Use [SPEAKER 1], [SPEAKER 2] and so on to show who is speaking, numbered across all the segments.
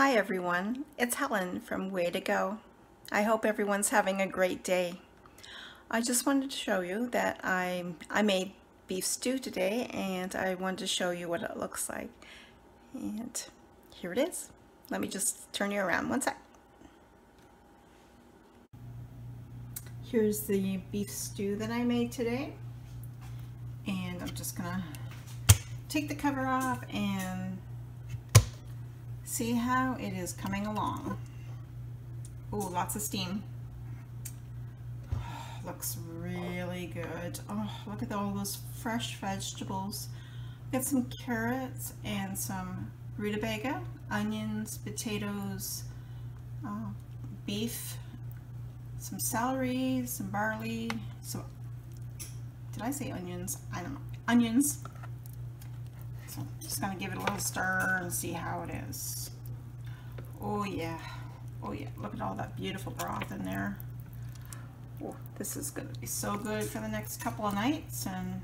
[SPEAKER 1] Hi everyone, it's Helen from Weigh To Go. I hope everyone's having a great day. I just wanted to show you that I, I made beef stew today and I wanted to show you what it looks like. And here it is. Let me just turn you around one sec. Here's the beef stew that I made today. And I'm just gonna take the cover off and see how it is coming along. Oh, lots of steam. Oh, looks really good. Oh, look at all those fresh vegetables. Got some carrots and some rutabaga, onions, potatoes, uh, beef, some celery, some barley, some, did I say onions? I don't know. Onions, so just gonna give it a little stir and see how it is. Oh yeah, oh yeah, look at all that beautiful broth in there. Oh, this is gonna be so good for the next couple of nights and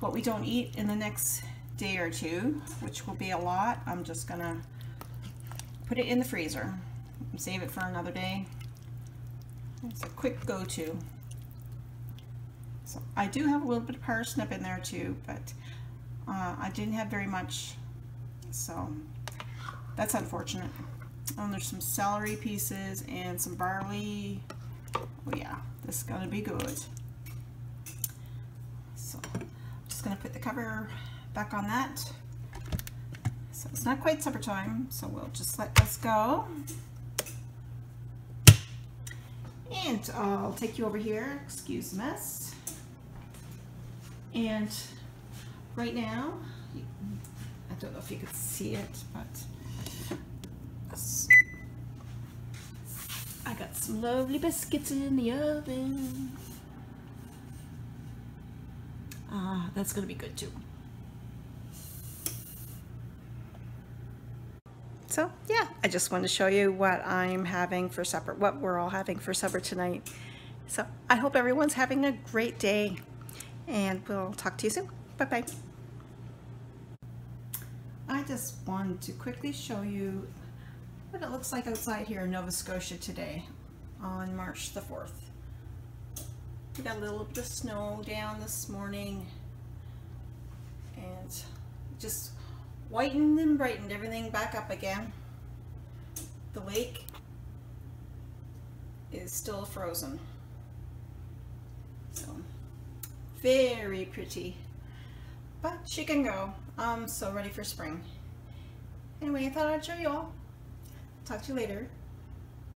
[SPEAKER 1] what we don't eat in the next day or two, which will be a lot, I'm just gonna put it in the freezer and save it for another day. It's a quick go-to. So I do have a little bit of parsnip in there too, but uh, I didn't have very much, so that's unfortunate. And there's some celery pieces and some barley. Oh yeah, this is gonna be good. So I'm just gonna put the cover back on that. So it's not quite supper time, so we'll just let this go. And I'll take you over here, excuse the mess. And right now. I don't know if you can see it, but I got some lovely biscuits in the oven. Ah, that's gonna be good too. So yeah, I just wanted to show you what I'm having for supper, what we're all having for supper tonight. So I hope everyone's having a great day and we'll talk to you soon. Bye-bye. Just wanted to quickly show you what it looks like outside here in Nova Scotia today on March the 4th. We got a little bit of snow down this morning and just whitened and brightened everything back up again. The lake is still frozen. So very pretty but she can go. I'm so ready for spring. Anyway, I thought I'd show you all. Talk to you later.